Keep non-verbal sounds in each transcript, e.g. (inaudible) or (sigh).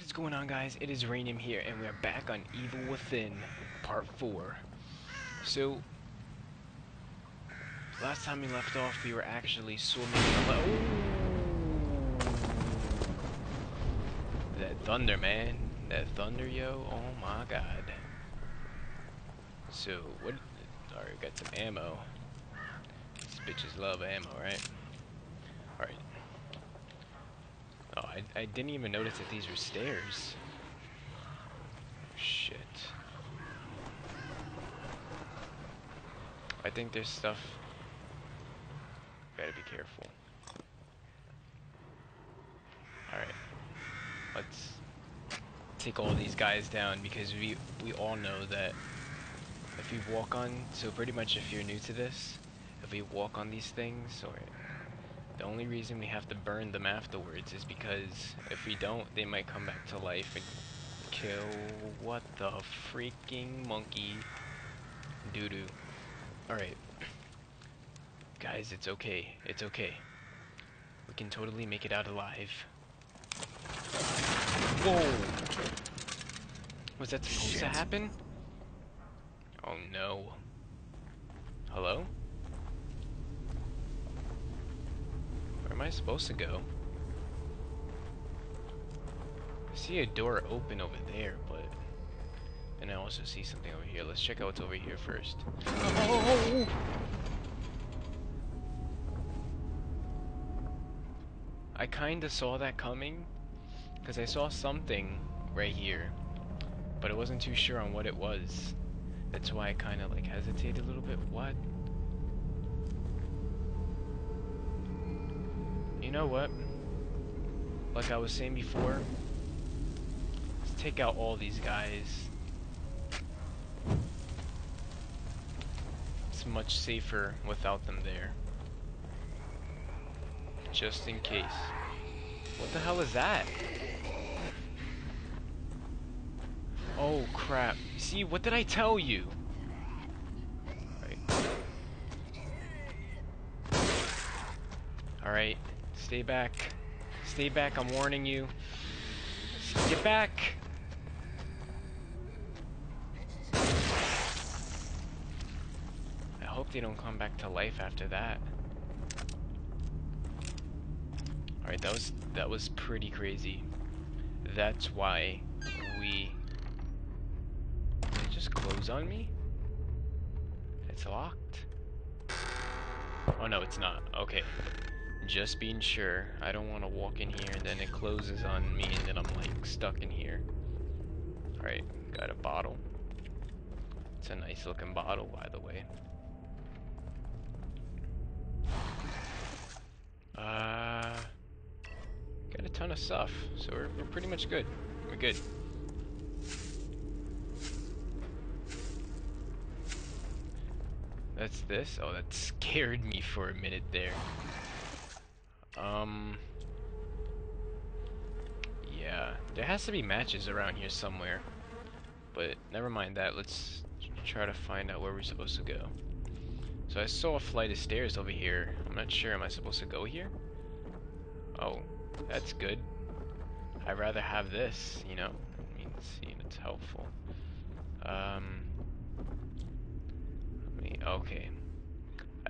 What is going on guys? It is Ryanium here and we're back on Evil Within Part 4. So, last time we left off we were actually swimming oh! That thunder man. That thunder yo. Oh my god. So, what... Alright, got some ammo. These bitches love ammo, right? Alright. Oh, I, I didn't even notice that these were stairs. Shit. I think there's stuff... Gotta be careful. Alright. Let's take all these guys down because we, we all know that if you walk on... So pretty much if you're new to this, if we walk on these things, or the only reason we have to burn them afterwards is because if we don't, they might come back to life and kill what the freaking monkey doo-doo. Alright. Guys, it's okay. It's okay. We can totally make it out alive. Whoa! Was that supposed Shit. to happen? Oh no. Hello? Am I supposed to go? I see a door open over there, but... And I also see something over here. Let's check out what's over here first. Oh! I kinda saw that coming, because I saw something right here, but I wasn't too sure on what it was. That's why I kinda like hesitated a little bit. What? You know what? Like I was saying before, let's take out all these guys. It's much safer without them there. Just in case. What the hell is that? Oh crap. See, what did I tell you? Alright. Stay back. Stay back, I'm warning you. Get back! I hope they don't come back to life after that. Alright, that was that was pretty crazy. That's why we just close on me? It's locked. Oh no, it's not. Okay. Just being sure. I don't want to walk in here and then it closes on me and then I'm like stuck in here. Alright, got a bottle. It's a nice looking bottle, by the way. Uh, got a ton of stuff, so we're, we're pretty much good. We're good. That's this? Oh, that scared me for a minute there. Um... Yeah, there has to be matches around here somewhere. But never mind that, let's try to find out where we're supposed to go. So I saw a flight of stairs over here. I'm not sure, am I supposed to go here? Oh, that's good. I'd rather have this, you know? I mean, see, it's helpful. Um... me, okay.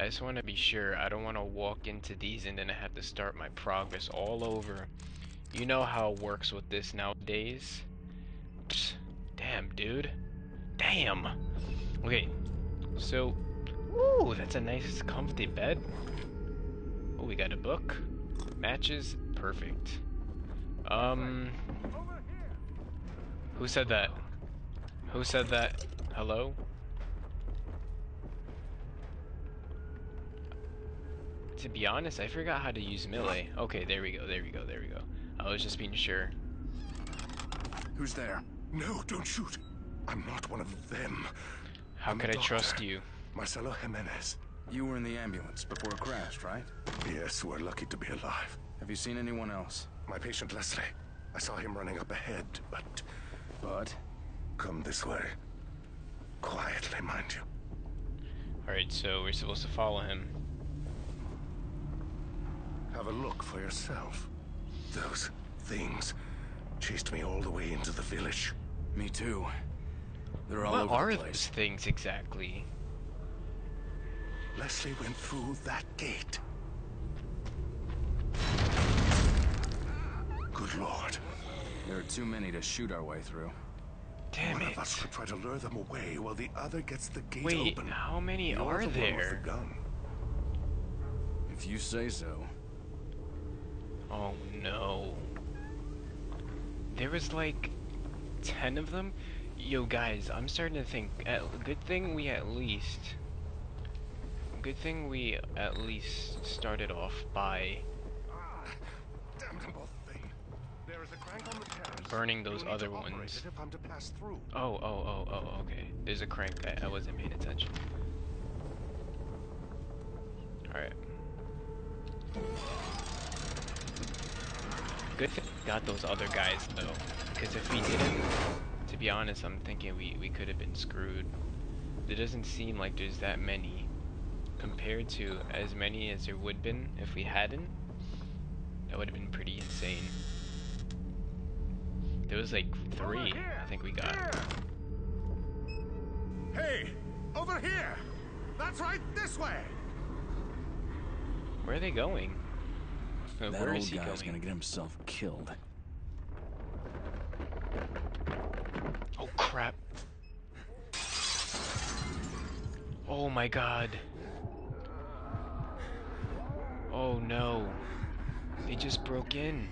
I just want to be sure. I don't want to walk into these and then I have to start my progress all over. You know how it works with this nowadays. Psst, damn, dude. Damn. Okay, so... Ooh, that's a nice, comfy bed. Oh, we got a book. Matches. Perfect. Um... Who said that? Who said that? Hello? To be honest, I forgot how to use melee. Okay, there we go, there we go, there we go. I was just being sure. Who's there? No, don't shoot. I'm not one of them. How I'm could I doctor, trust you? Marcelo Jimenez. You were in the ambulance before it crashed, right? Yes, we're lucky to be alive. Have you seen anyone else? My patient Leslie. I saw him running up ahead, but... But? Come this way. Quietly, mind you. Alright, so we're supposed to follow him. Have a look for yourself. Those things Chased me all the way into the village. Me too. They're all What over are the those things exactly? Leslie went through that gate. Good lord. There are too many to shoot our way through. Damn One it. of us could try to lure them away while the other gets the gate Wait, open. how many You're are the one with there? the gun. If you say so. Oh no. There was like 10 of them? Yo guys, I'm starting to think, at, good thing we at least, good thing we at least started off by burning those other ones. Oh, oh, oh, oh, okay. There's a crank. I, I wasn't paying attention. Alright. Good thing we got those other guys, though. Because if we didn't, to be honest, I'm thinking we, we could have been screwed. There doesn't seem like there's that many. Compared to as many as there would been if we hadn't. That would have been pretty insane. There was like three, I think we got. Hey, over here. That's right, this way. Where are they going? Uh, that where old is he guy's going? gonna get himself killed. Oh crap. Oh my god. Oh no. They just broke in.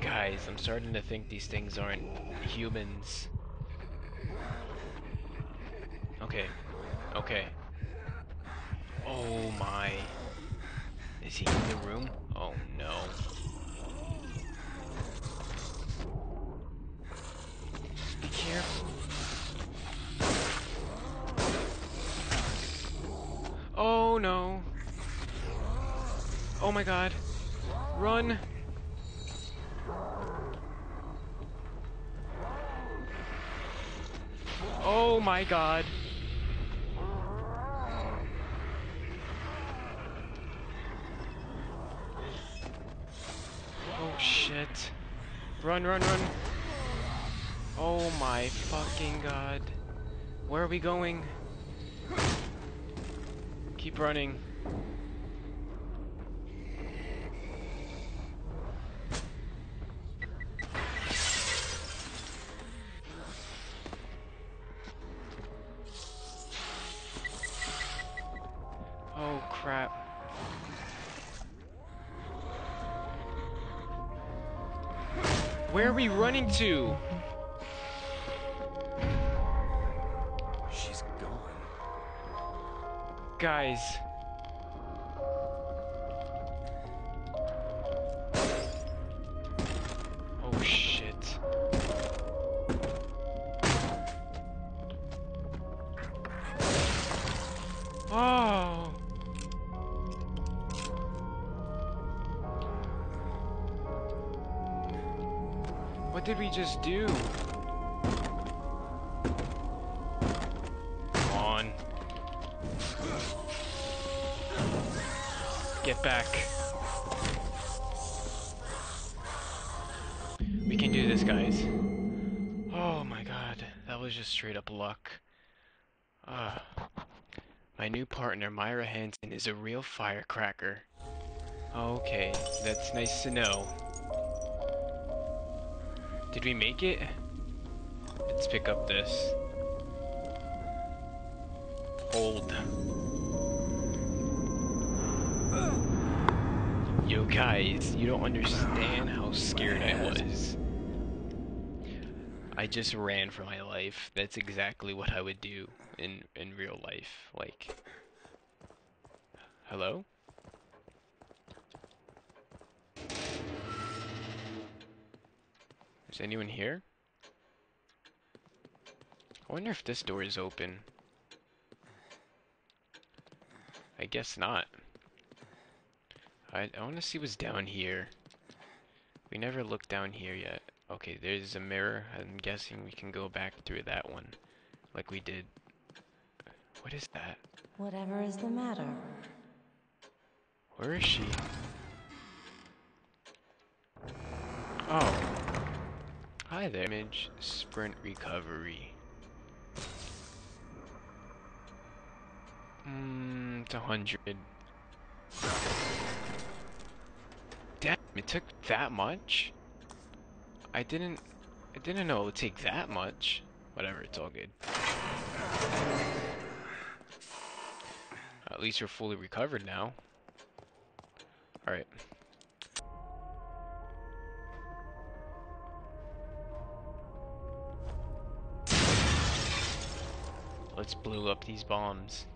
Guys, I'm starting to think these things aren't humans. Okay. Okay. Oh my. Is he in the room? Oh no. Be careful. Oh no. Oh my god. Run. Oh my god. Oh shit. Run, run, run. Oh my fucking god. Where are we going? Keep running. Running to? She's gone. Guys. Did we just do? Come on. Get back. We can do this, guys. Oh my god, that was just straight up luck. Ah. My new partner, Myra Hansen, is a real firecracker. Okay, that's nice to know. Did we make it? Let's pick up this. Hold. Yo guys, you don't understand how scared I was. I just ran for my life. That's exactly what I would do in in real life. Like Hello? Is anyone here? I wonder if this door is open. I guess not. I, I want to see what's down here. We never looked down here yet. Okay, there's a mirror. I'm guessing we can go back through that one. Like we did. What is that? Whatever is the matter? Where is she? Oh. Hi there. Image sprint recovery. Hmm, it's a hundred. Damn, it took that much? I didn't I didn't know it would take that much. Whatever, it's all good. At least you're fully recovered now. Alright. Let's blow up these bombs.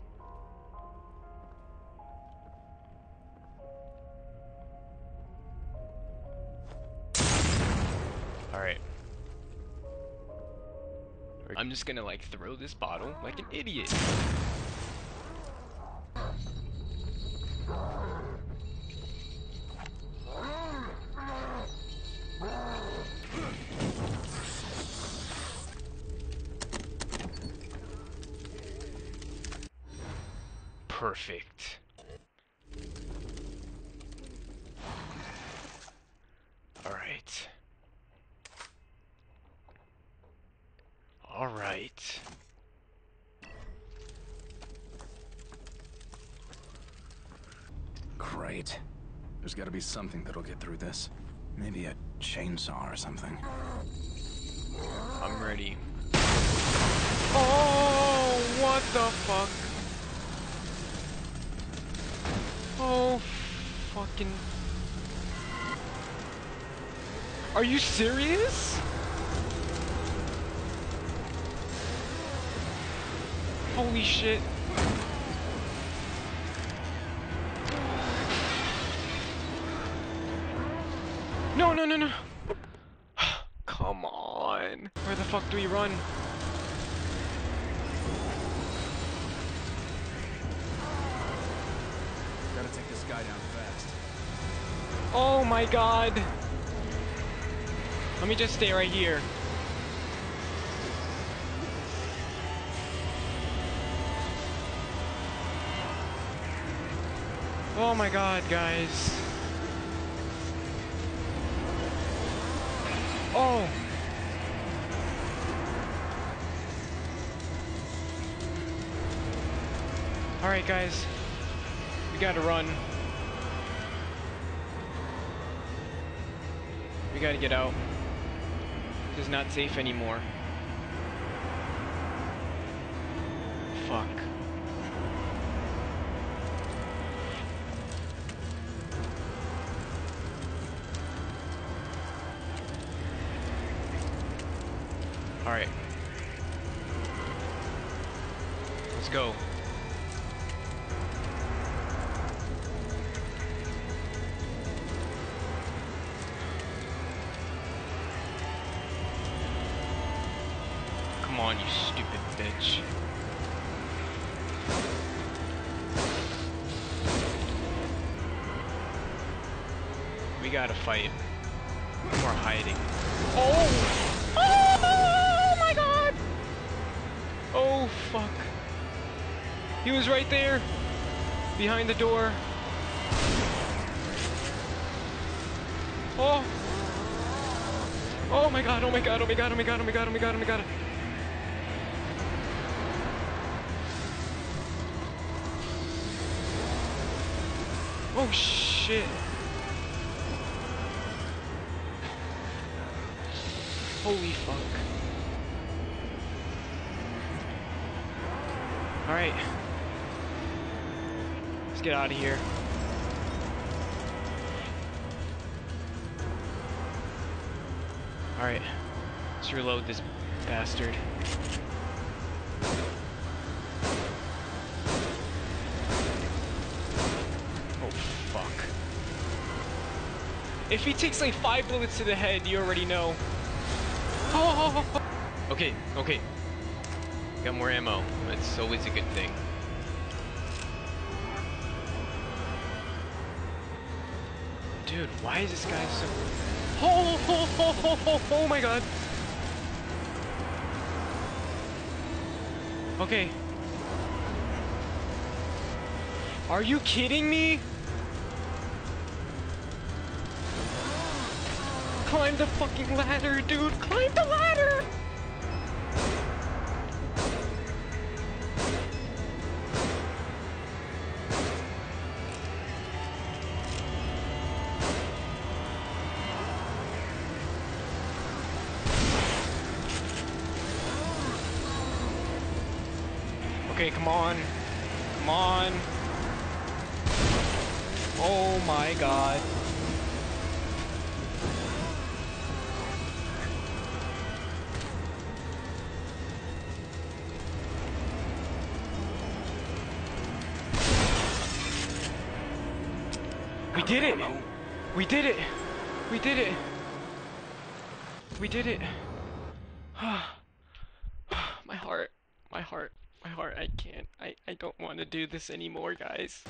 Alright. I'm just gonna like throw this bottle like an idiot. Perfect. Alright. Alright. Great. There's gotta be something that'll get through this. Maybe a chainsaw or something. I'm ready. Oh, what the fuck? Oh, fucking. Are you serious? Holy shit. No, no, no, no. (sighs) Come on. Where the fuck do we run? Oh my god. Let me just stay right here. Oh my god, guys. Oh! Alright, guys. We gotta run. We gotta get out. This is not safe anymore. Fuck. On, you stupid bitch. We gotta fight. We're hiding. Oh! Oh my god! Oh fuck. He was right there. Behind the door. Oh! Oh my god, oh my god, oh my god, oh my god, oh my god, oh my god, oh my god. Oh shit. Holy fuck. Alright. Let's get out of here. Alright. Let's reload this bastard. If he takes like five bullets to the head, you already know. Oh, oh, oh. Okay, okay. Got more ammo. That's always a good thing. Dude, why is this guy so... (laughs) Oh, oh, oh, oh, oh, oh, oh my god. Okay. Are you kidding me? Climb the fucking ladder, dude! Climb the ladder! Okay, come on. Come on. Oh my god. Did it! We did it! We did it! We did it! (sighs) my heart, my heart, my heart, I can't. I, I don't want to do this anymore, guys.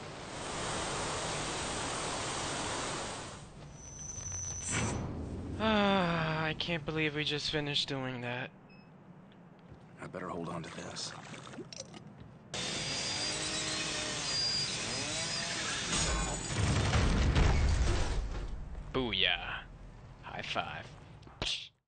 Ah, (sighs) I can't believe we just finished doing that. I better hold on to this. Booyah. High five.